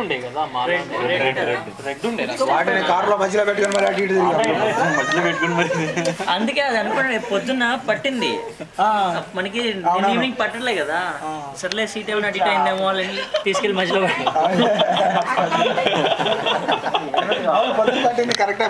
ఉండే కదా రెడ్ ఉండే. వాటిని మధ్యలో మరి అటు ఇటు మధ్యలో పెట్టుకుని మరి. అందుకే అది అనుకున్నాను పొద్దున్న పట్టింది. మనకి ఈవినింగ్ పట్టలే కదా. సర్లే సీట్ ఏమైనా అడిట్ అయిందేమో అని తీసుకెళ్ళి మధ్యలో పట్టింది కరెక్ట్